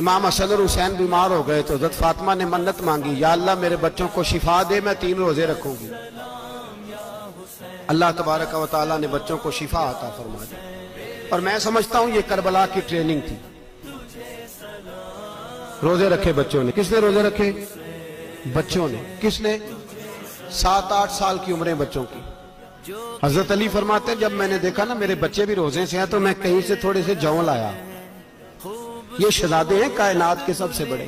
امام حسن اور حسین بیمار ہو گئے تو حضرت فاطمہ نے منت مانگی، یا اللہ میرے بچوں کو شفا دے، میں تین روزے رکھوں گی۔ اللہ تبارک و تعالیٰ نے بچوں کو شفا عطا فرما دی اور میں سمجھتا ہوں یہ کربلا کی ٹریننگ تھی۔ روزے رکھے بچوں نے۔ کس نے روزے رکھے؟ بچوں نے۔ کس نے؟ سات آٹھ سال کی عمریں بچوں کی۔ حضرت علی فرماتے ہیں، جب میں نے دیکھا نا میرے بچے بھی روزے سے ہیں تو میں کہیں سے تھوڑے سے جاؤں لایا یہ شہزادے ہیں، کائنات کے سب سے بڑے۔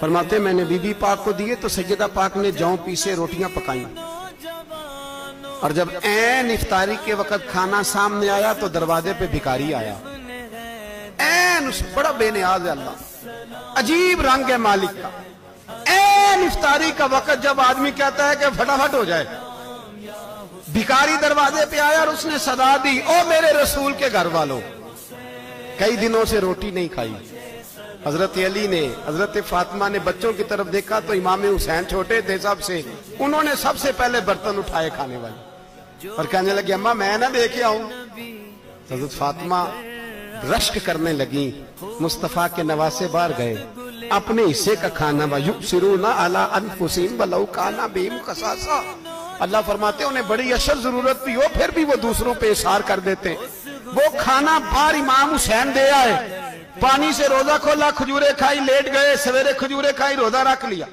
فرماتے ہیں، میں نے بی بی پاک کو دیے تو سیدہ پاک نے جاؤں پیسے، روٹیاں پکائیں۔ اور جب این افطاری کے وقت کھانا سامنے آیا تو دروازے پہ بھکاری آیا۔ این اس بڑا بے نیاز ہے اللہ۔ عجیب رنگ ہے مالک کا۔ این افطاری کا وقت جب آدمی کہتا ہے کہ فٹافٹ ہو جائے۔ بھکاری دروازے پہ آیا اور اس نے صدا دی، او میرے رسول کے گھر والوں کئی دنوں سے روٹی نہیں کھائی۔ حضرت علی نے، حضرت فاطمہ نے بچوں کی طرف دیکھا تو امام حسین چھوٹے تھے سب سے۔ انہوں نے سب سے پہلے برتن اٹھائے کھانے والے۔ اور کہنے لگے، اماں، میں نہ دیکھے آؤں۔ حضرت فاطمہ رشک کرنے لگی۔ مصطفیٰ کے نواسے بار گئے۔ اپنے حصے کا کھانا وَيُبْصِرُونَ عَلَىٰ أَنفُسِهِمْ وَلَوْ كَانَ بِهِمْ قَصَاصًا۔ اللہ فرماتے ہیں، انہیں بڑی اشد ضرورت بھی ہو پھر بھی وہ دوسروں پہ اشار کر دیتے۔ ہیں وہ کھانا بار امام حسین دے آئے۔ پانی سے روزہ کھولا، کھجورے کھائی، لیٹ گئے، سویرے کھجورے کھائی، روزہ رکھ لیا۔